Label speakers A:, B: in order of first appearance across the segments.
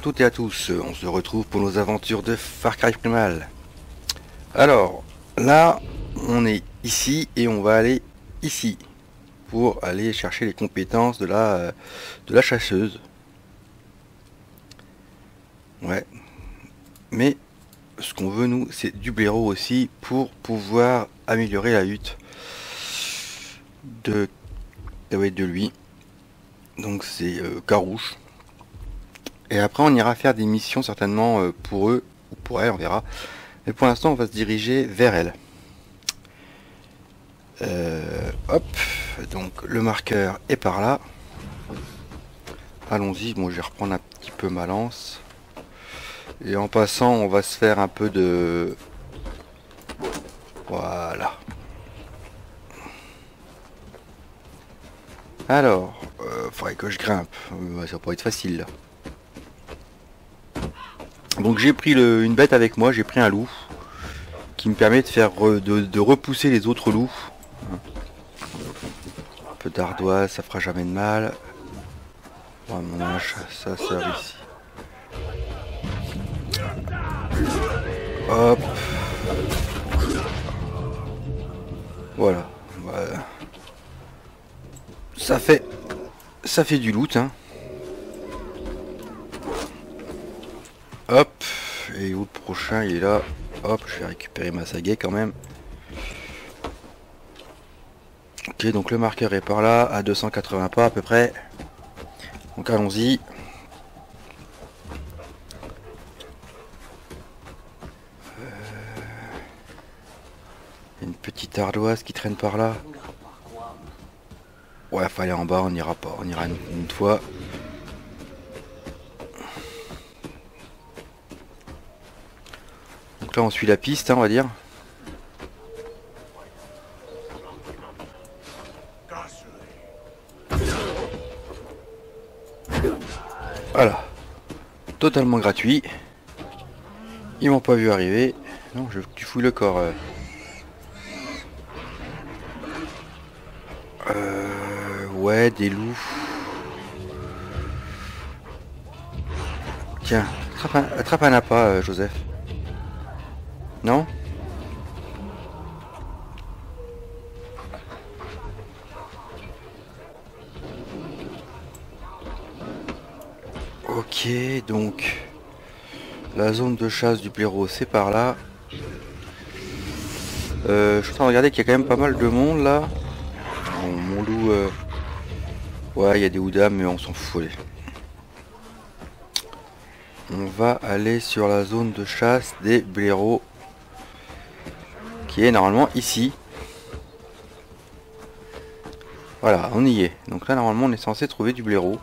A: toutes et à tous, on se retrouve pour nos aventures de Far Cry Primal. Alors, là, on est ici et on va aller ici pour aller chercher les compétences de la, de la chasseuse. Ouais. Mais ce qu'on veut nous, c'est du blaireau aussi pour pouvoir améliorer la lutte de, de lui. Donc c'est euh, Carouche. Et après on ira faire des missions certainement euh, pour eux ou pour elle, on verra. Mais pour l'instant on va se diriger vers elle. Euh, hop, donc le marqueur est par là. Allons-y, bon je vais reprendre un petit peu ma lance. Et en passant on va se faire un peu de... Voilà. Alors, euh, faudrait que je grimpe. ça pas être facile là. Donc j'ai pris une bête avec moi, j'ai pris un loup qui me permet de faire de, repousser les autres loups. Un peu d'ardoise, ça fera jamais de mal. Oh, mon âge, ça sert ici. Hop. Voilà. voilà. Ça fait ça fait du loot hein. Hop, et où le prochain il est là. Hop, je vais récupérer ma sagaie quand même. Ok, donc le marqueur est par là, à 280 pas à peu près. Donc allons-y. Euh, une petite ardoise qui traîne par là. Ouais, fallait en bas, on ira pas, on ira une fois. On suit la piste, hein, on va dire. Voilà. Totalement gratuit. Ils m'ont pas vu arriver. Non, je, tu fouilles le corps. Euh. Euh, ouais, des loups. Tiens, attrape un, attrape un appât, euh, Joseph. Zone de chasse du blaireau, c'est par là. Euh, je suis en train de regarder qu'il y a quand même pas mal de monde là. mon loup... Euh, ouais, il y a des oudames, mais on s'en fout. On va aller sur la zone de chasse des blaireaux qui est normalement ici. Voilà, on y est. Donc là, normalement, on est censé trouver du blaireau.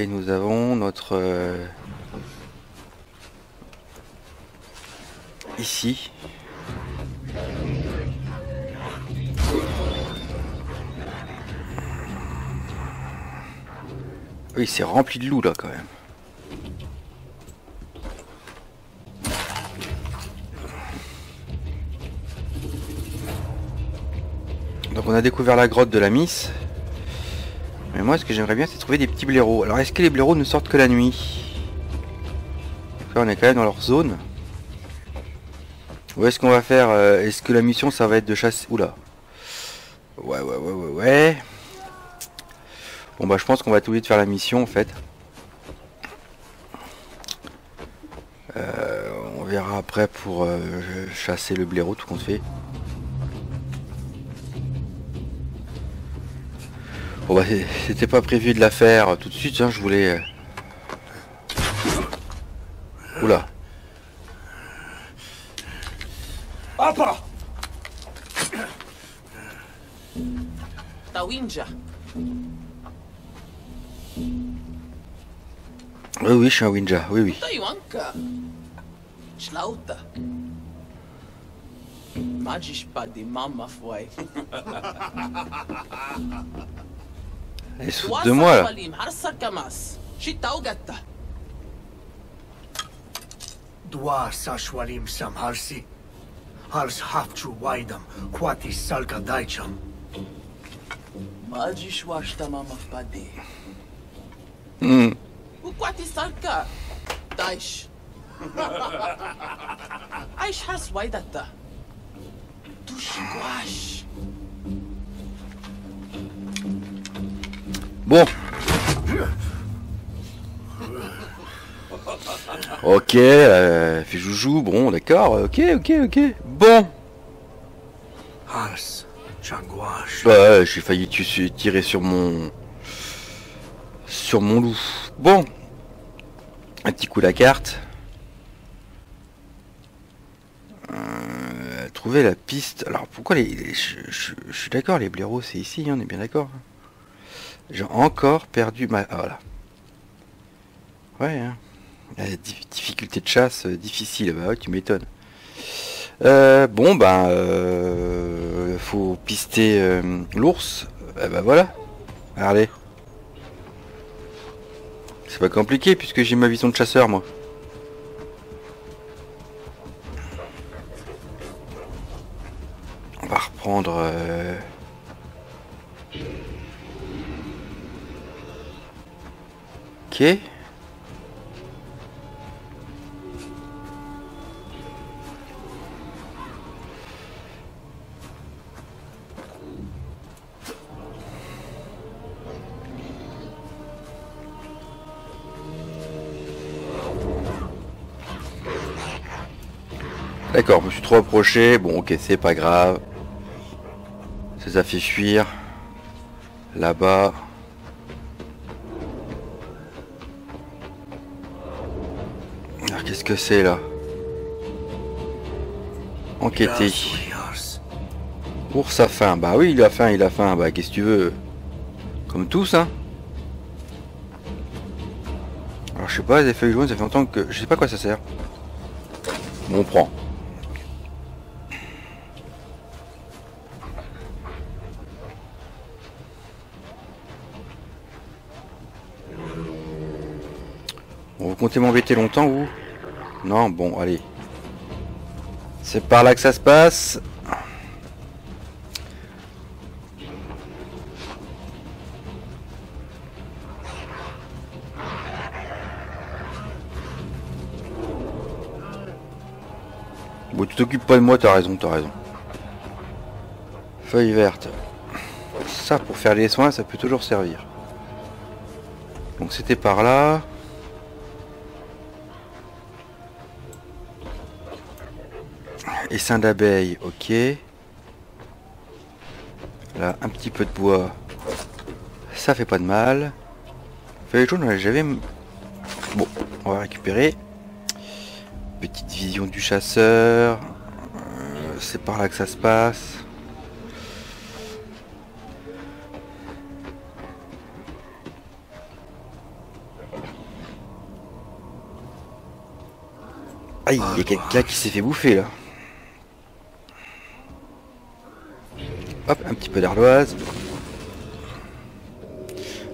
A: Et nous avons notre... Euh, ici. Oui, c'est rempli de loups là quand même. Donc on a découvert la grotte de la Miss. Mais moi ce que j'aimerais bien c'est trouver des petits blaireaux. Alors est-ce que les blaireaux ne sortent que la nuit? Là on est quand même dans leur zone. Ou est-ce qu'on va faire euh, Est-ce que la mission ça va être de chasser Oula. Ouais ouais ouais ouais ouais. Bon bah je pense qu'on va obligé de faire la mission en fait. Euh, on verra après pour euh, chasser le blaireau tout compte fait. Bon bah c'était pas prévu de la faire tout de suite, hein, je voulais... Euh, Oula.
B: Papa Tawinja.
A: Oui oui je suis un Winja, oui oui.
B: Pas des mama foi.
A: Elle se fout de moi là.
C: Dwa sashwalim samharsi. Hars hafchu waidam, quati salka daicham.
B: Maji shwashta mama fpade.
A: Hmm.
B: T'es salka? Taish. Aish has waidata. Tush
A: Bon. Ok, euh, fait joujou, bon, d'accord, ok, ok, ok. Bon, bah, j'ai failli tu- tirer sur mon... Sur mon loup. Bon. Un petit coup la carte. Euh, trouver la piste. Alors pourquoi les... les- je, je- je suis d'accord, les blaireaux c'est ici, hein, on est bien d'accord. J'ai encore perdu ma... ah, voilà. Ouais, hein. Difficulté de chasse euh, difficile, bah ouais, tu m'étonnes. Euh, bon, ben, faut pister l'ours. Eh ben voilà. Regardez. C'est pas compliqué puisque j'ai ma vision de chasseur, moi. On va reprendre. D'accord, je me suis trop approché. Bon, ok, c'est pas grave. Ça fait fuir. Là-bas. Alors, qu'est-ce que c'est là Enquêter. Ours a faim. Bah oui, il a faim, il a faim. Bah qu'est-ce que tu veux Comme tous, hein. Alors je sais pas, les feuilles jaunes, ça fait longtemps que... Je sais pas quoi ça sert. Bon, on prend. Bon, vous comptez m'embêter longtemps, vous? Non Bon, allez. C'est par là que ça se passe. Bon, tu t'occupes pas de moi, t'as raison, t'as raison. Feuille verte. Ça, pour faire les soins, ça peut toujours servir. Donc c'était par là. Essaim d'abeille, ok. Là, un petit peu de bois. Ça fait pas de mal. Feuille jaune, j'avais... Bon, on va récupérer. Petite vision du chasseur. Euh, C'est par là que ça se passe. Aïe, il y a quelqu'un qui s'est fait bouffer là. Hop, un petit peu d'ardoise.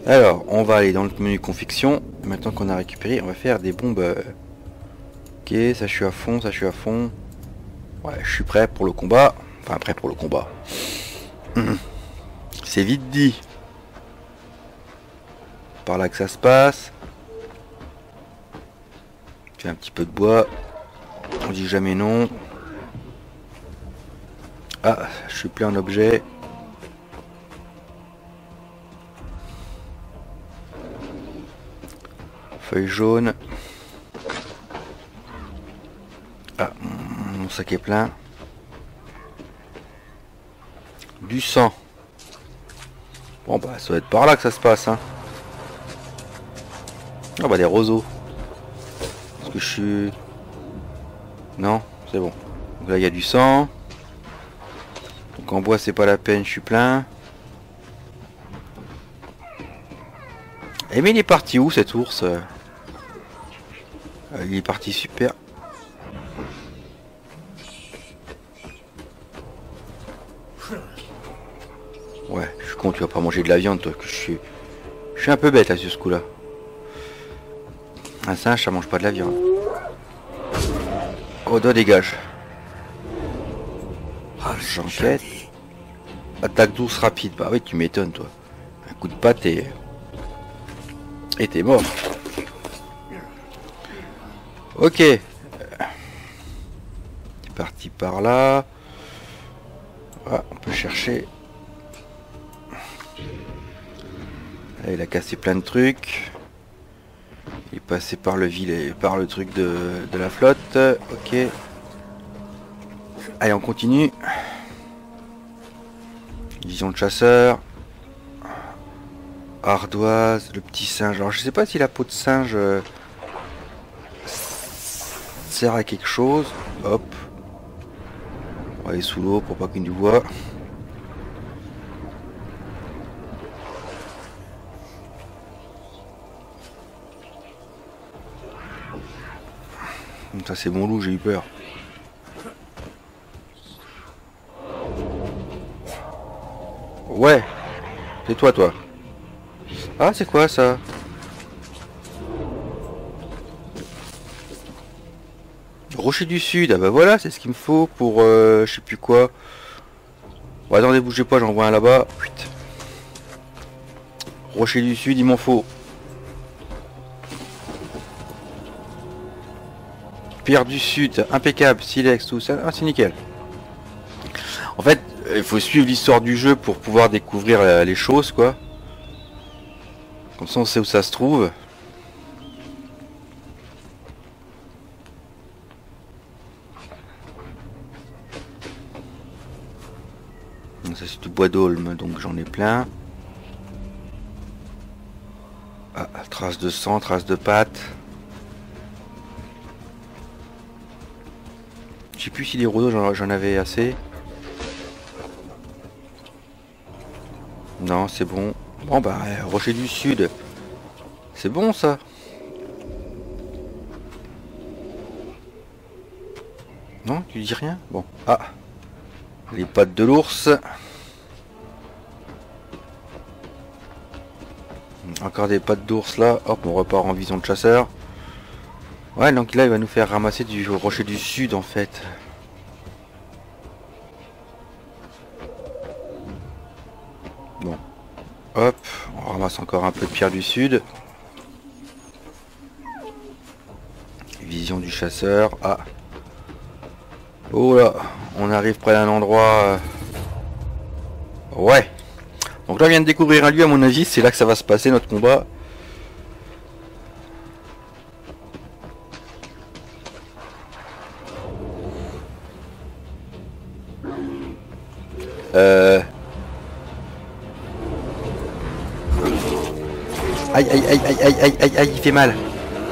A: Alors, on va aller dans le menu confection. Maintenant qu'on a récupéré, on va faire des bombes. Ok, ça je suis à fond, ça je suis à fond. Ouais, je suis prêt pour le combat. Enfin, prêt pour le combat. C'est vite dit. Par là que ça se passe. J'ai un petit peu de bois. On dit jamais non. Ah, je suis plein en objet. Feuille jaune. Ah, mon sac est plein. Du sang. Bon bah ça doit être par là que ça se passe hein. Ah bah des roseaux. Parce que je suis... Non, c'est bon. Donc là il y a du sang. Donc en bois c'est pas la peine, je suis plein. Et mais il est parti où cet ours euh Il est parti super. Ouais, je suis con, tu vas pas manger de la viande toi, que je suis. Je suis un peu bête à ce coup là. Un singe ça mange pas de la viande. Oh doigt dégage.
C: Hals
A: J'enquête. Attaque douce rapide. Bah oui, tu m'étonnes, toi. Un coup de patte et... T'es mort. Ok. C'est parti par là. On peut chercher. Il a cassé plein de trucs. Il est passé par le ville par le truc de, de la flotte. Ok. Allez, on continue. Vision de chasseur. Ardoise, le petit singe. Alors je sais pas si la peau de singe euh, sert à quelque chose. Hop. On va aller sous l'eau pour pas qu'il nous voit. Ça c'est mon loup, j'ai eu peur. Ouais. C'est toi, toi. Ah, c'est quoi ça? Rocher du Sud. Ah bah voilà, c'est ce qu'il me faut pour euh, je sais plus quoi. Bon, attendez, bougez pas, j'en vois un là-bas. Rocher du Sud, il m'en faut. Pierre du Sud, impeccable, silex, tout ça. Ah, c'est nickel. En fait, il faut suivre l'histoire du jeu pour pouvoir découvrir euh, les choses, quoi. Comme ça, on sait où ça se trouve. Ça, c'est du bois d'aulme, donc j'en ai plein. Ah, trace de sang, trace de pâte. Je sais plus si les rouleaux j'en avais assez. Non, c'est bon. Bon bah, Rocher du Sud. C'est bon ça. Non, tu dis rien? Bon. Ah. Les pattes de l'ours. Encore des pattes d'ours là. Hop, on repart en vision de chasseur. Ouais, donc là, il va nous faire ramasser du rocher du sud en fait. Encore un peu de pierre du sud. Vision du chasseur. Ah. Oh là, on arrive près d'un endroit... euh, Ouais. Donc là, on vient de découvrir un lieu, à mon avis, c'est là que ça va se passer, notre combat. Euh... Aïe aïe aïe aïe aïe aïe aïe aïe il fait mal.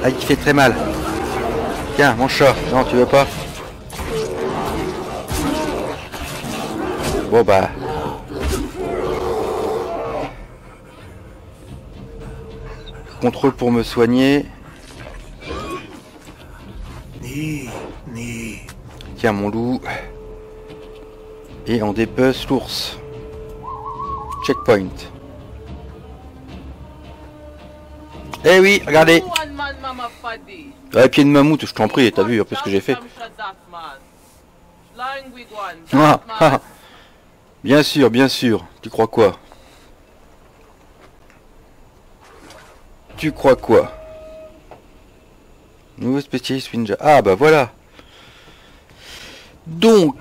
A: Aïe il fait très mal. Tiens mon chat. Non tu veux pas Bon bah. Contrôle pour me soigner. Tiens mon loup. Et on dépece l'ours. Checkpoint. Eh oui, regardez. Ouais, pied de mammouth, je t'en prie, t'as vu un peu ce que j'ai fait. Ah, ah. Bien sûr, bien sûr. Tu crois quoi? Tu crois quoi? Nouveau spécialiste ninja. Ah bah voilà. Donc.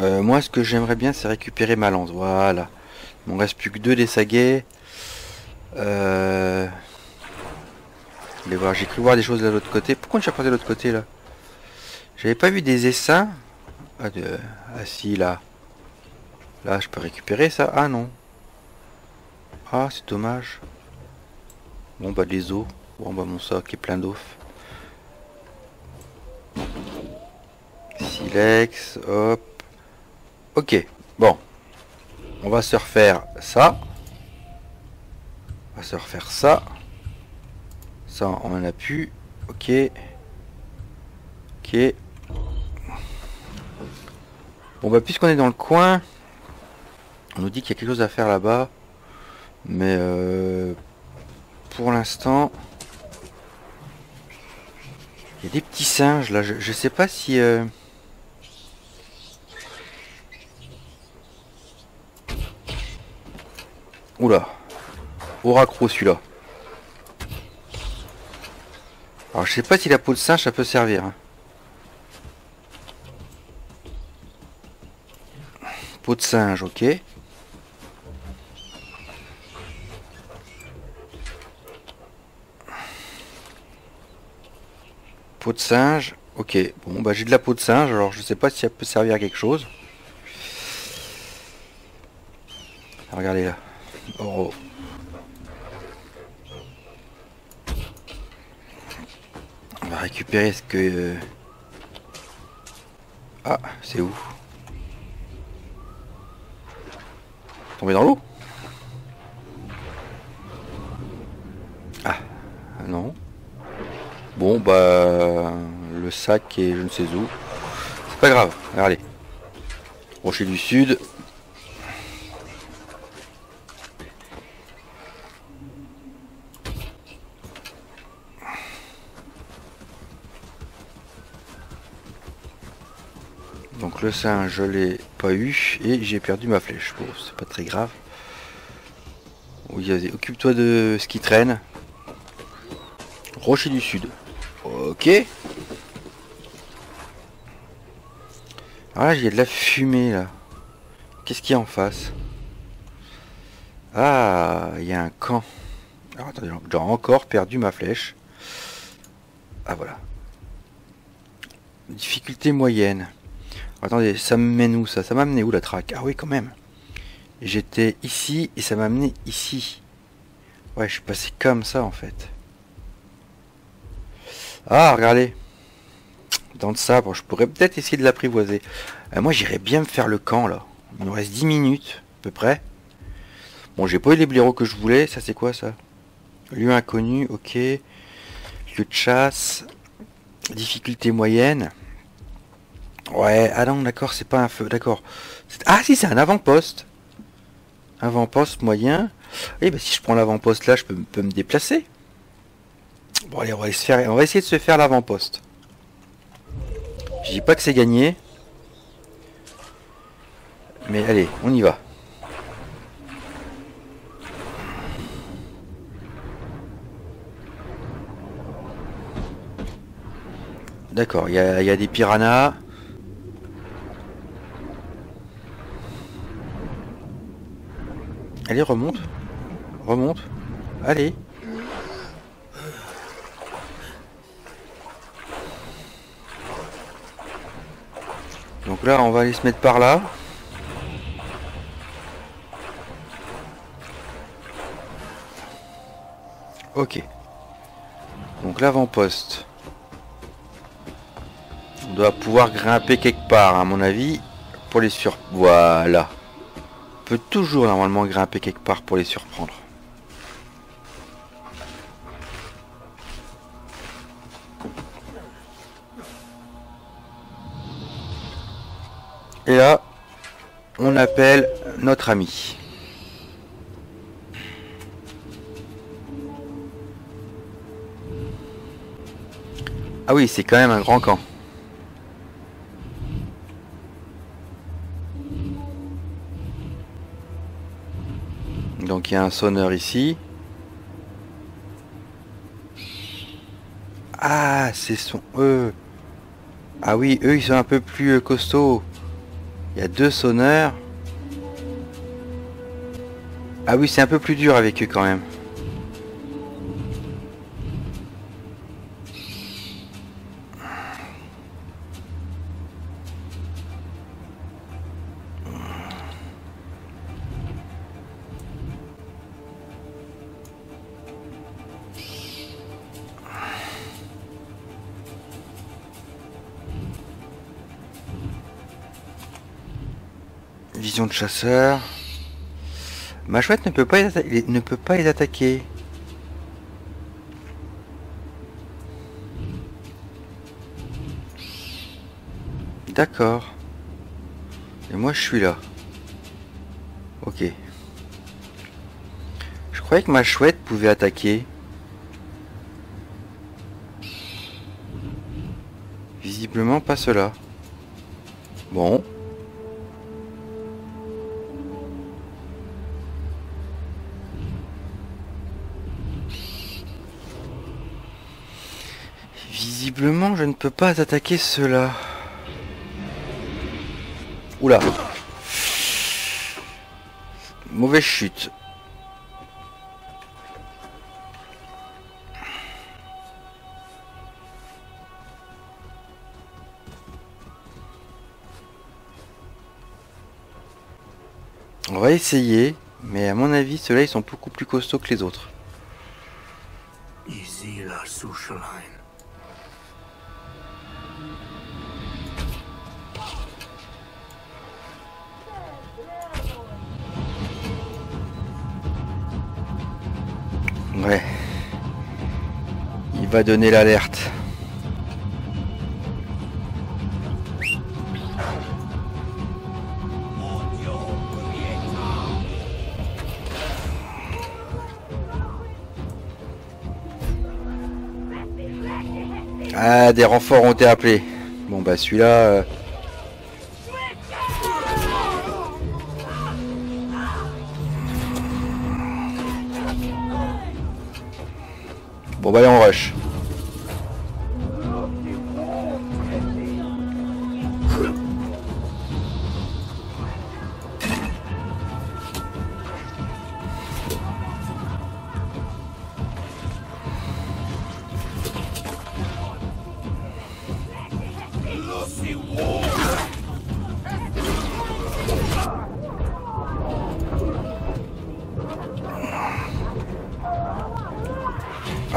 A: Euh, moi, ce que j'aimerais bien, c'est récupérer ma lance. Voilà. Il m'en reste plus que deux des saguets. Euh... J'ai cru voir des choses de l'autre côté. Pourquoi je suis passé de l'autre côté là? J'avais pas vu des essaims. Ah, de... ah si, là. Là, je peux récupérer ça. Ah non. Ah, c'est dommage. Bon, bah, les os. Bon, bah, mon sac est plein d'os. Silex, hop. Ok, bon. On va se refaire ça. On va se refaire ça. Ça, on en a plus. Ok. Ok. Bon bah puisqu'on est dans le coin, on nous dit qu'il y a quelque chose à faire là-bas. Mais euh, pour l'instant... Il y a des petits singes là, je, je sais pas si... euh, Oula. Au raccro celui-là. Alors je sais pas si la peau de singe ça peut servir. hein. Peau de singe, ok. Peau de singe, ok. Bon bah j'ai de la peau de singe, alors je sais pas si ça peut servir à quelque chose. Regardez là. Oh. On va récupérer ce que... euh, Ah, c'est où? Tombé dans l'eau? Ah, non. Bon, bah... Le sac est je ne sais où. C'est pas grave, regardez. Rocher du Sud. Le singe, je l'ai pas eu et j'ai perdu ma flèche. Bon, c'est pas très grave. Oui, vas-y, occupe-toi de ce qui traîne. Rocher du Sud. Ok. Ah, il y a de la fumée là. Qu'est-ce qu'il y a en face? Ah, il y a un camp. Alors attendez, j'ai encore perdu ma flèche. Ah voilà. Difficulté moyenne. Attendez, ça mène où ça? Ça m'a amené où la traque? Ah oui, quand même. J'étais ici et ça m'a amené ici. Ouais, je suis passé comme ça en fait. Ah, regardez. Dans le sabre, je pourrais peut-être essayer de l'apprivoiser. Euh, moi, j'irais bien me faire le camp là. Il nous reste 10 minutes, à peu près. Bon, j'ai pas eu les blaireaux que je voulais. Ça, c'est quoi ça? Lieu inconnu, ok. Lieu de chasse. Difficulté moyenne. Ouais, ah non, d'accord, c'est pas un feu, d'accord. Ah si, c'est un avant-poste. Avant-poste moyen. Eh ben si je prends l'avant-poste là, je peux, me déplacer. Bon allez, on va, essayer de se faire l'avant-poste. Je dis pas que c'est gagné. Mais allez, on y va. D'accord, il y a des piranhas. Allez, remonte. Remonte. Allez. Donc là, on va aller se mettre par là. Ok. Donc l'avant-poste. On doit pouvoir grimper quelque part, à mon avis, pour les sur... Voilà. Peut toujours normalement grimper quelque part pour les surprendre. Et là, on appelle notre ami. Ah oui, c'est quand même un grand camp. Y a un sonneur ici. Ah, c'est son eux. Ah oui, eux ils sont un peu plus euh, costauds. Il y a deux sonneurs. Ah oui, c'est un peu plus dur avec eux quand même. Chasseur. Ma chouette ne peut pas ne peut pas les attaquer. D'accord. Et moi je suis là. Ok. Je croyais que ma chouette pouvait attaquer. Visiblement pas cela. Bon. Visiblement, je ne peux pas attaquer cela. Oula. Mauvaise chute. On va essayer, mais à mon avis, ceux-là, ils sont beaucoup plus costauds que les autres. Donner l'alerte. Ah, des renforts ont été appelés. Bon bah celui-là... euh, Bon bah allez on rush.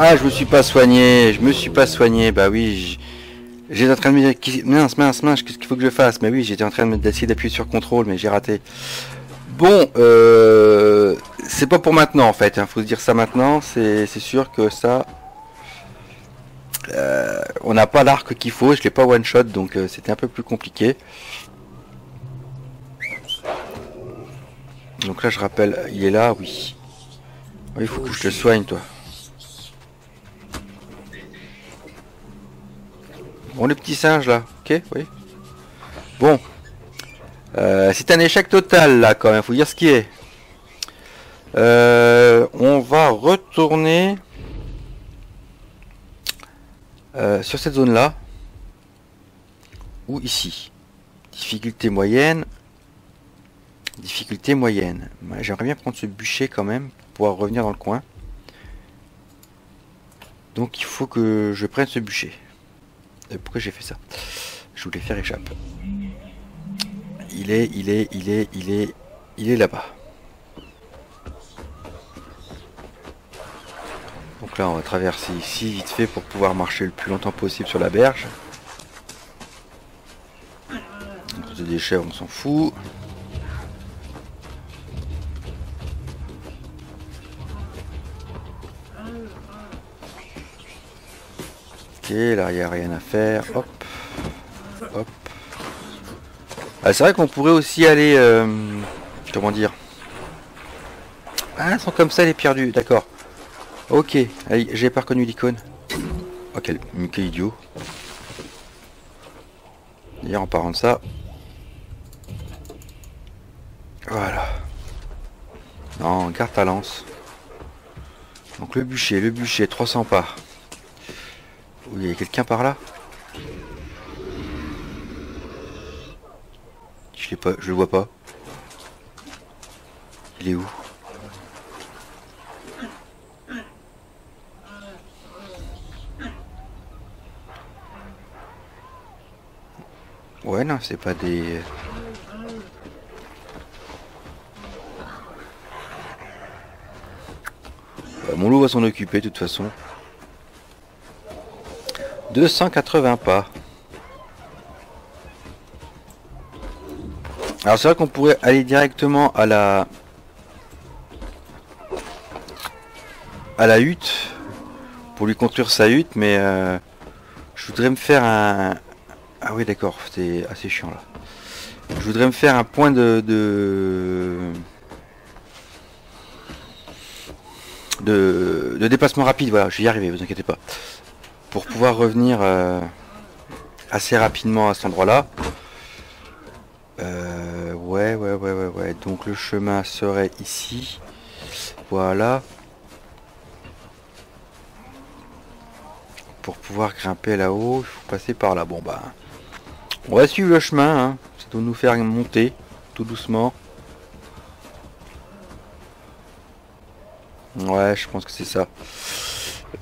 A: Ah je me suis pas soigné, je me suis pas soigné, bah oui. J'étais en train de me dire, mince, mince, mince, qu'est-ce qu'il faut que je fasse? Mais oui, j'étais en train de- d'essayer d'appuyer sur contrôle, mais j'ai raté. Bon, euh, c'est pas pour maintenant en fait, il faut se dire ça maintenant, c'est sûr que ça... euh, on n'a pas l'arc qu'il faut, je l'ai pas one shot, donc euh, c'était un peu plus compliqué. Donc là je rappelle, il est là. Oui, il faut que je te soigne toi. Bon, les petits singes là, ok, oui. Bon, Euh, c'est un échec total là quand même, faut dire ce qui est. Euh, on va retourner euh, sur cette zone là. Ou ici. Difficulté moyenne. Difficulté moyenne. J'aimerais bien prendre ce bûcher quand même pour pouvoir revenir dans le coin. Donc il faut que je prenne ce bûcher. Euh, pourquoi j'ai fait ça? Je voulais faire échappe. Il est, il est, il est, il est, il est là-bas. Donc là, on va traverser ici vite fait pour pouvoir marcher le plus longtemps possible sur la berge. Donc, des déchets, on s'en fout. Ok, là, il n'y a rien à faire. Hop. Hop. Ah, c'est vrai qu'on pourrait aussi aller... euh, comment dire? Ah, elles sont comme ça les perdus, d'accord. Ok, allez, j'ai pas reconnu l'icône. Oh, quel, quel idiot. D'ailleurs, en parlant de ça... Voilà. Non, garde ta lance. Donc le bûcher, le bûcher, 300 pas. Il y a quelqu'un par là Je l'ai pas, je le vois pas. Il est où Ouais, non, c'est pas des... Bah, mon loup va s'en occuper de toute façon. 280 pas. Alors c'est vrai qu'on pourrait aller directement à la à la hutte pour lui construire sa hutte, mais euh, je voudrais me faire un ah oui d'accord c'est assez chiant là. Je voudrais me faire un point de de de, de déplacement rapide. Voilà, je vais y arriver, vous inquiétez pas, pour pouvoir revenir euh, assez rapidement à cet endroit-là. Euh, ouais, ouais, ouais, ouais, ouais. Donc le chemin serait ici. Voilà. Pour pouvoir grimper là-haut, il faut passer par là. Bon bah, on va suivre le chemin. Hein. Ça doit nous faire monter tout doucement. Ouais, je pense que c'est ça.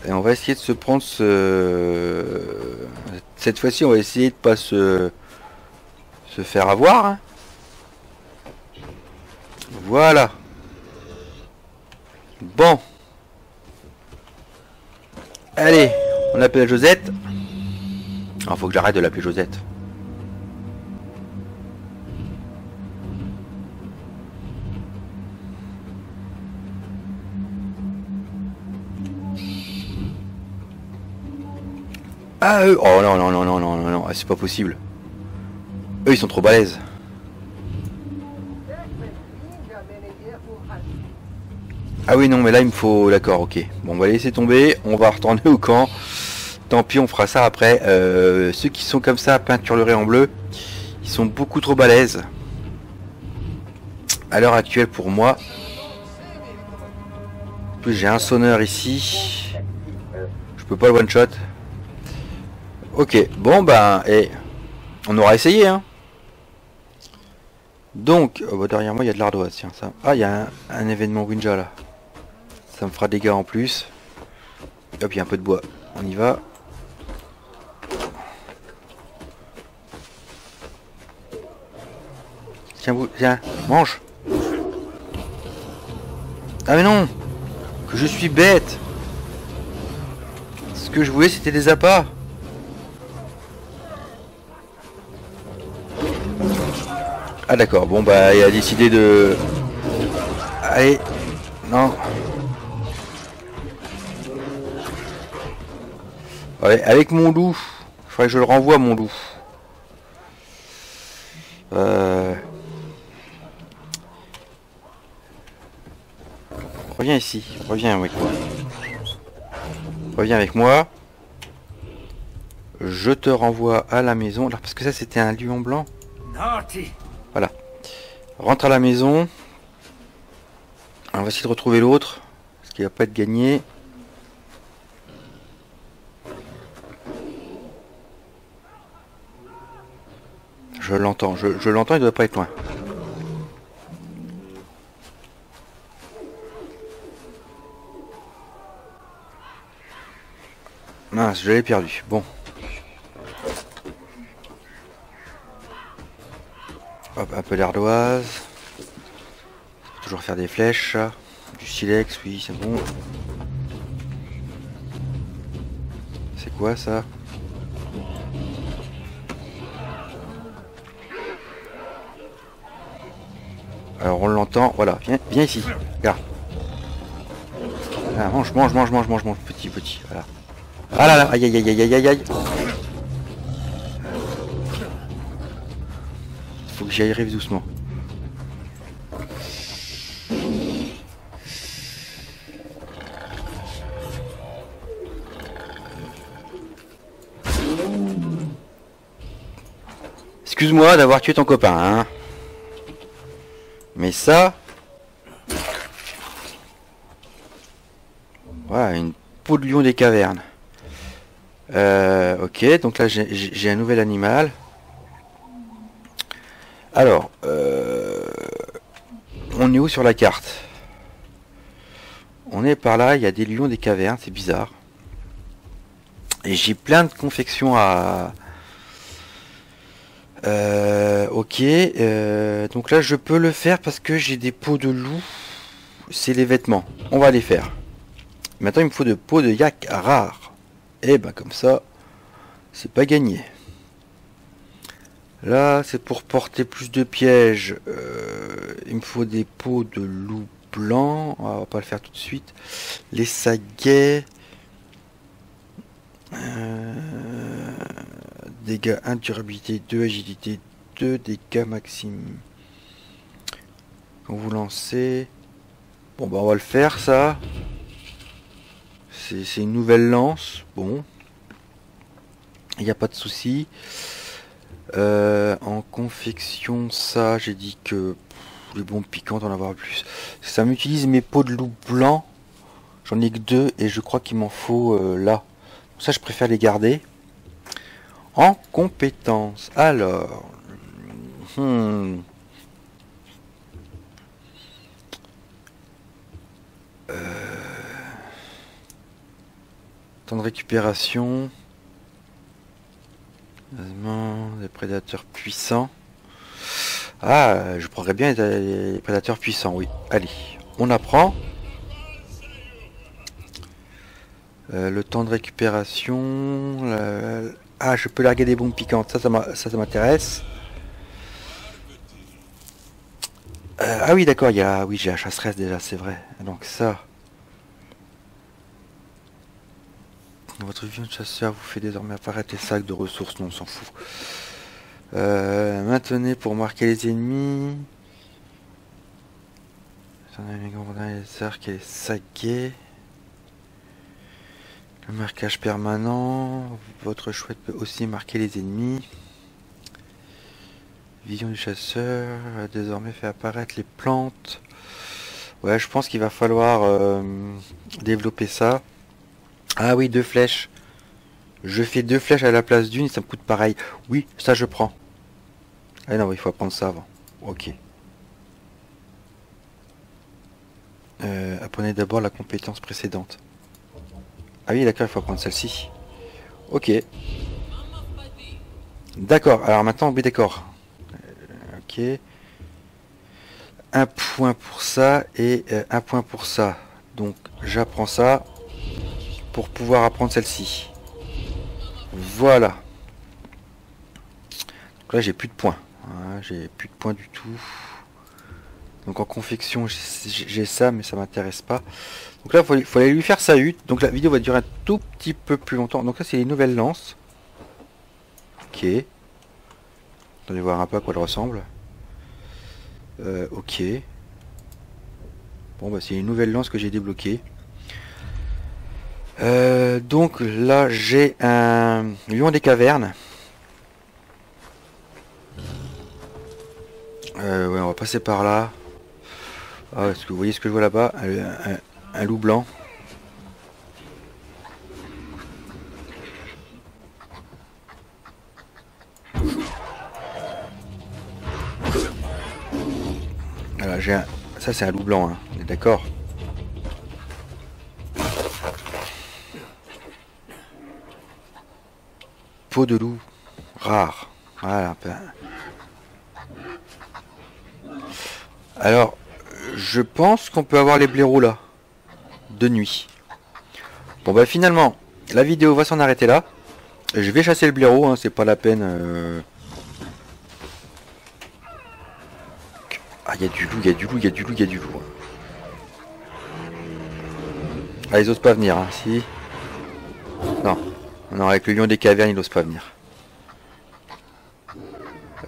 A: Et on va essayer de se prendre ce... Cette fois-ci, on va essayer de pas se... se faire avoir. hein. Voilà. Bon. Allez, on appelle Josette. Il faut que j'arrête de l'appeler Josette. Ah eux Oh non non non non non non non ah, c'est pas possible. Eux ils sont trop balèzes. Ah oui non mais là il me faut d'accord ok. Bon on va laisser tomber, on va retourner au camp. Tant pis on fera ça après. Euh, ceux qui sont comme ça peinturlurés en bleu, ils sont beaucoup trop balèzes. À l'heure actuelle pour moi. En plus j'ai un sonneur ici. Je peux pas le one shot. Ok, bon ben, et on aura essayé, hein. Donc, oh, bah, derrière moi il y a de l'ardoise, tiens ça. Ah, il y a un, événement Winja là. Ça me fera des dégâts en plus. Hop, il y a un peu de bois. On y va. Tiens, vous, tiens, mange. Ah mais non Que je suis bête Ce que je voulais c'était des appâts Ah d'accord, bon bah il a décidé de... Allez, non. Ouais, avec mon loup. Il faudrait que je le renvoie mon loup. Euh... Reviens ici, reviens avec moi. Reviens avec moi. Je te renvoie à la maison. Alors parce que ça c'était un lion blanc.
C: Naughty.
A: Rentre à la maison. On va essayer de retrouver l'autre. Parce qu'il va pas être gagné. Je l'entends, je, je l'entends, il doit pas être loin. Mince, je l'ai perdu. Bon. Un peu d'ardoise. Toujours faire des flèches. Du silex, oui, c'est bon. C'est quoi ça? Alors on l'entend, voilà, viens, viens ici, regarde. Ah, mange, mange, mange, mange, mange, mange, petit, petit, voilà. Ah là là, aïe aïe aïe aïe aïe aïe j'y arrive doucement. Excuse-moi d'avoir tué ton copain, hein. Mais ça... Voilà, une peau de lion des cavernes. Euh, ok, donc là j'ai- un nouvel animal. Alors, euh, on est où sur la carte? On est par là, il y a des lions des cavernes, c'est bizarre. Et j'ai plein de confections à... Euh, ok, euh, donc là je peux le faire parce que j'ai des peaux de loup. C'est les vêtements, on va les faire. Maintenant il me faut de peaux de yak rares. Et ben comme ça, c'est pas gagné. Là, c'est pour porter plus de pièges. euh, il me faut des peaux de loup blanc. On va pas le faire tout de suite. Les saguets. Euh, dégâts 1, durabilité 2, agilité 2, dégâts maximum. Quand vous lancez. Bon, bah, on va le faire, ça. C'est c'est une nouvelle lance. Bon. Il n'y a pas de souci. Euh, en confection, ça, j'ai dit que les bombes piquantes, en avoir plus. Ça m'utilise mes pots de loup blanc. J'en ai que deux et je crois qu'il m'en faut euh, là. Ça, je préfère les garder. En compétences. Alors. hmm. Temps de récupération. Des prédateurs puissants. Ah, je prendrais bien les, prédateurs puissants, oui. Allez, on apprend. Euh, le temps de récupération. Ah, je peux larguer des bombes piquantes. Ça, ça m'a- ça, ça m'intéresse. Euh, ah oui, d'accord, il y a... Oui, j'ai la chasseresse déjà, c'est vrai. Donc ça... Votre vieux de chasseur vous fait désormais apparaître les sacs de ressources. Non, on s'en fout. Euh, maintenez pour marquer les ennemis. J'en ai les les saguets. Le marquage permanent. Votre chouette peut aussi marquer les ennemis. Vision du chasseur. a Désormais fait apparaître les plantes. Ouais, je pense qu'il va falloir euh, développer ça. Ah oui, deux flèches. Je fais deux flèches à la place d'une et ça me coûte pareil. Oui, ça je prends. Ah non, il faut apprendre ça avant. Ok. Euh, apprenez d'abord la compétence précédente. Ah oui, d'accord, il faut apprendre celle-ci. Ok. D'accord, alors maintenant, oui, d'accord. Euh, ok. Un point pour ça et euh, un point pour ça. Donc, j'apprends ça pour pouvoir apprendre celle-ci. Voilà. Donc là, j'ai plus de points. Hein, j'ai plus de points du tout. Donc en confection, j'ai ça, mais ça m'intéresse pas. Donc là, il faut, aller lui faire sa hutte. Donc la vidéo va durer un tout petit peu plus longtemps. Donc là, c'est les nouvelles lances. Ok. Allez voir un peu à quoi elles ressemblent. Euh, ok. Bon, bah c'est une nouvelle lance que j'ai débloquée. Euh, donc là j'ai un lion des cavernes. Euh, on va passer par là. Ah, est-ce que vous voyez ce que je vois là-bas? Un loup blanc. Voilà, j'ai un... Ça c'est un loup blanc, hein, on est d'accord? Peau de loup rare. Voilà. Alors, je pense qu'on peut avoir les blaireaux là. De nuit. Bon bah finalement, la vidéo va s'en arrêter là. Je vais chasser le blaireau, hein, c'est pas la peine. euh. Ah, il y a du loup, il y a du loup, il y a du loup, il y a du loup. hein. Ah, ils osent pas venir, hein, si. Non. Avec le lion des cavernes, il n'ose pas venir.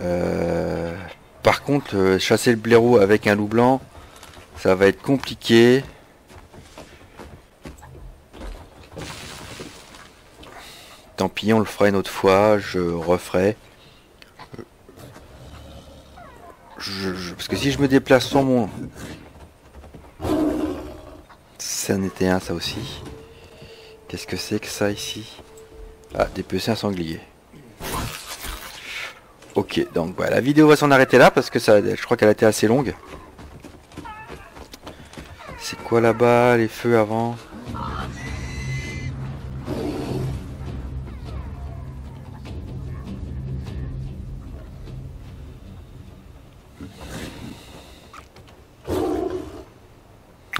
A: Euh, Par contre, euh, chasser le blaireau avec un loup blanc, ça va être compliqué. Tant pis, on le fera une autre fois, je referai. Parce que si je me déplace sans mon... Ça en était un, ça aussi. Qu'est-ce que c'est que ça ici? Ah, dépecer un sanglier. Ok, donc voilà, la vidéo va s'en arrêter là parce que ça, je crois qu'elle a été assez longue. C'est quoi là-bas, les feux avant?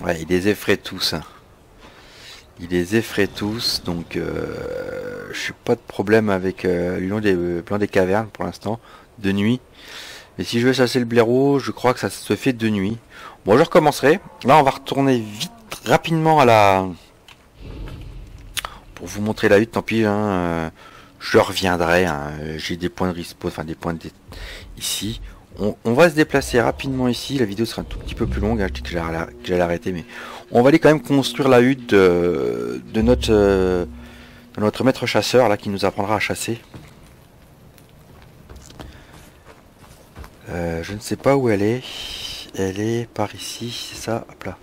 A: Ouais, il les effraie tous. hein. Il les effraie tous, donc euh, je suis pas de problème avec euh, le lion des cavernes pour l'instant, de nuit. Et si je veux chasser le blaireau, je crois que ça se fait de nuit. Bon, je recommencerai. Là, on va retourner vite, rapidement à la... Pour vous montrer la hutte, tant pis, hein, euh, je reviendrai. hein, J'ai des points de respawn, enfin des points de... ici. On, va se déplacer rapidement ici. La vidéo sera un tout petit peu plus longue. Je dis que j'allais arrêter, mais on va aller quand même construire la hutte de, de notre euh, Notre maître chasseur là qui nous apprendra à chasser. Euh, je ne sais pas où elle est. Elle est par ici, c'est ça? Hop là.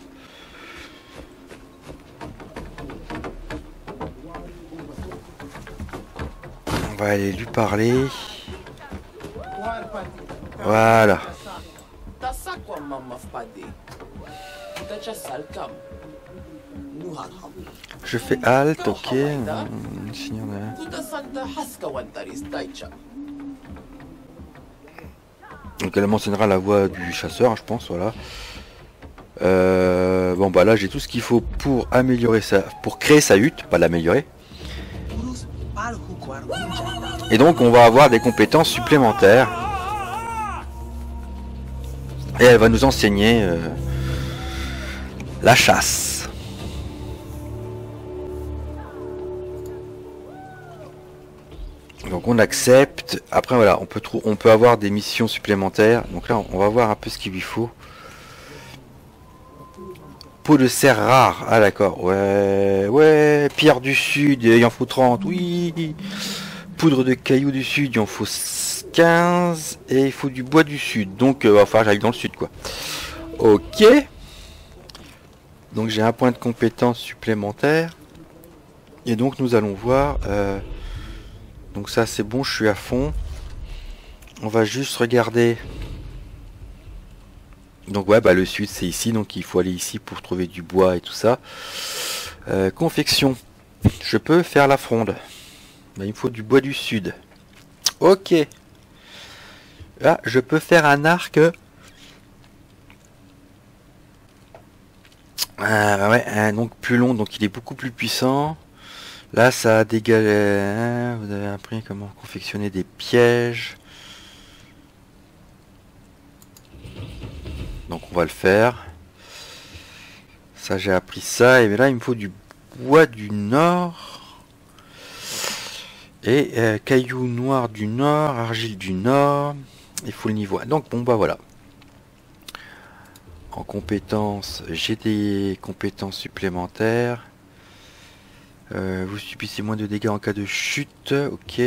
A: On va aller lui parler. Voilà. Je fais halte, ok.
B: Haska wantaris taicha.
A: Donc elle mentionnera la voix du chasseur, je pense, voilà. Euh, bon bah là j'ai tout ce qu'il faut pour améliorer sa, pour créer sa hutte, pas l'améliorer.
C: Palhuquar
A: Et donc on va avoir des compétences supplémentaires. Et elle va nous enseigner euh, la chasse. Donc on accepte. Après voilà, on peut on peut avoir des missions supplémentaires. Donc là on va voir un peu ce qu'il lui faut. Peau de cerf rare. Ah d'accord. Ouais, ouais. Pierre du sud, il en faut 30. Oui. Poudre de cailloux du sud, il en faut 15. Et il faut du bois du sud. Donc euh, enfin j'arrive dans le sud quoi. Ok. Donc j'ai un point de compétence supplémentaire. Et donc nous allons voir. euh, donc ça c'est bon, je suis à fond. On va juste regarder. Donc ouais, bah le sud c'est ici, donc il faut aller ici pour trouver du bois et tout ça. Euh, confection. Je peux faire la fronde. Bah, il me faut du bois du sud. Ok. Là, je peux faire un arc. Ah ouais, hein, donc plus long, donc il est beaucoup plus puissant. Là, ça a des galets. Vous avez appris comment confectionner des pièges. Donc on va le faire. Ça, j'ai appris ça. Et là, il me faut du bois du nord. Et euh, cailloux noirs du nord, argile du nord. Faut le niveau. Donc bon bah voilà. En compétences, j'ai des compétences supplémentaires. Euh, vous subissez moins de dégâts en cas de chute. Ok.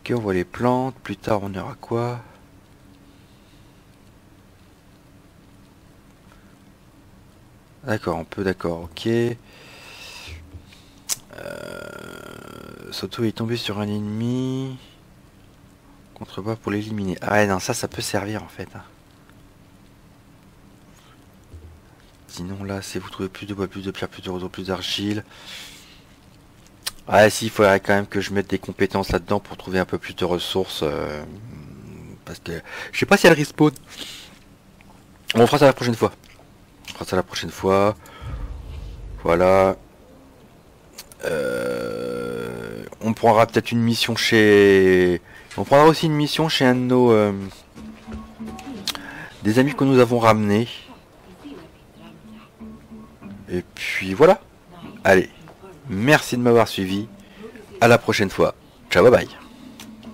A: Ok, on voit les plantes. Plus tard, on aura quoi? D'accord, on peut, d'accord, ok. Euh... Soto est tombé sur un ennemi. Contrebas pour l'éliminer. Ah non, ça, ça peut servir en fait. Sinon là, c'est vous trouvez plus de bois, plus de pierre, plus de roseaux, plus d'argile. Ah si, il faudrait quand même que je mette des compétences là-dedans pour trouver un peu plus de ressources. euh, parce que je sais pas si elle respawn. On fera ça la prochaine fois. On fera ça la prochaine fois. Voilà. Euh, on prendra peut-être une mission chez... On prendra aussi une mission chez un de nos... euh, Des amis que nous avons ramenés. Et puis voilà. Allez. Merci de m'avoir suivi. À la prochaine fois. Ciao, bye bye.